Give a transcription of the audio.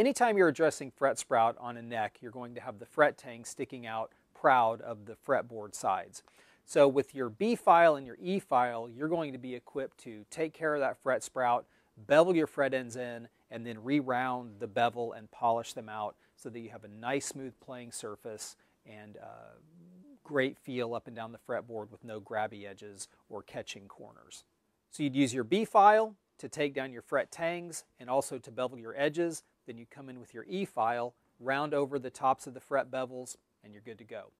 Anytime you're addressing fret sprout on a neck, you're going to have the fret tang sticking out proud of the fretboard sides. So with your B file and your E file, you're going to be equipped to take care of that fret sprout, bevel your fret ends in, and then re-round the bevel and polish them out so that you have a nice smooth playing surface and uh, great feel up and down the fretboard with no grabby edges or catching corners. So you'd use your B file to take down your fret tangs and also to bevel your edges. Then you come in with your E file, round over the tops of the fret bevels, and you're good to go.